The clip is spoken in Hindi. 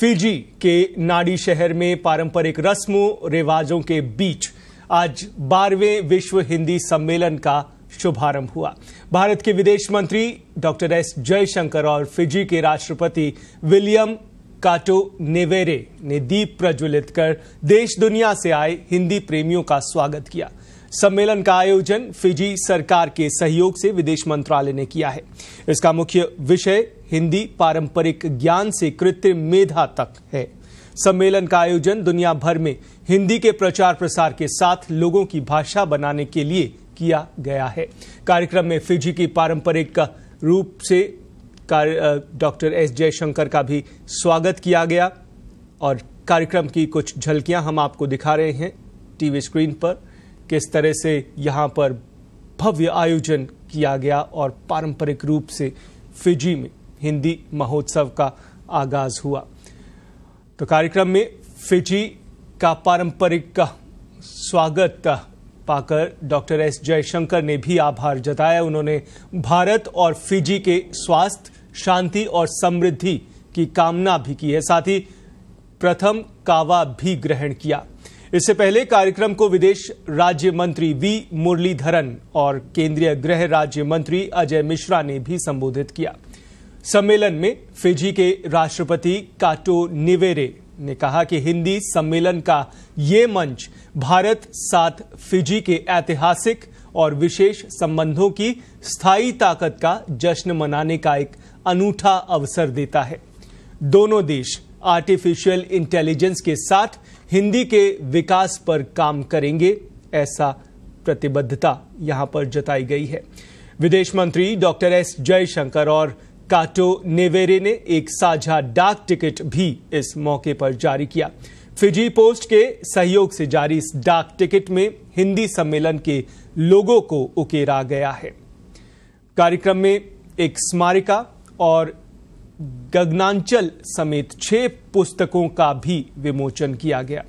फिजी के नाडी शहर में पारंपरिक रस्मों, रिवाजों के बीच आज बारहवें विश्व हिंदी सम्मेलन का शुभारंभ हुआ। भारत के विदेश मंत्री डॉक्टर एस जयशंकर और फिजी के राष्ट्रपति विलियम काटो नेवेरे ने दीप प्रज्वलित कर देश दुनिया से आए हिंदी प्रेमियों का स्वागत किया। सम्मेलन का आयोजन फिजी सरकार के सहयोग से विदेश मंत्रालय ने किया है। इसका मुख्य विषय हिंदी पारंपरिक ज्ञान से कृत्रिम मेधा तक है। सम्मेलन का आयोजन दुनिया भर में हिंदी के प्रचार प्रसार के साथ लोगों की भाषा बनाने के लिए किया गया है। कार्यक्रम में फिजी की पारंपरिक रूप से डॉक्टर एस जयशंकर का भी स्वागत किया गया। और कार्यक्रम की कुछ झलकियाँ हम आपको दिखा रहे हैं। टीवी स्क्रीन पर किस तरह से यहाँ पर भव्य आयोजन किया गया और पारंपरिक रूप से फिजी में हिंदी महोत्सव का आगाज़ हुआ। तो कार्यक्रम में फिजी का पारंपरिक स्वागत पाकर डॉक्टर एस जयशंकर ने भी आभार जताया। उन्होंने भारत और फिजी के स्वास्थ्य, शांति और समृद्धि की कामना भी की है। साथ ही प्रथम कावा भी ग्रहण किया। इससे पहले कार्यक्रम को विदेश राज्य मंत्री वी मुरलीधरन और केंद्रीय गृह राज्य मंत्री अजय मिश्रा ने भी संबोधित किया। सम्मेलन में फिजी के राष्ट्रपति काटो निवेरे ने कहा कि हिंदी सम्मेलन का ये मंच भारत साथ फिजी के ऐतिहासिक और विशेष संबंधों की स्थायी ताकत का जश्न मनाने का एक अनूठा अवसर देता है। दोनों देश आर्टिफिशियल इंटेलिजेंस के साथ हिंदी के विकास पर काम करेंगे, ऐसा प्रतिबद्धता यहाँ पर जताई गई है। विदेश मंत्री डॉक्टर एस जयशंकर और काटो नेवेरे ने एक साझा डाक टिकट भी इस मौके पर जारी किया। फिजी पोस्ट के सहयोग से जारी इस डाक टिकट में हिंदी सम्मेलन के लोगों को उकेरा गया है। कार्यक्रम में एक स्मारिका और गगनांचल समेत छह पुस्तकों का भी विमोचन किया गया।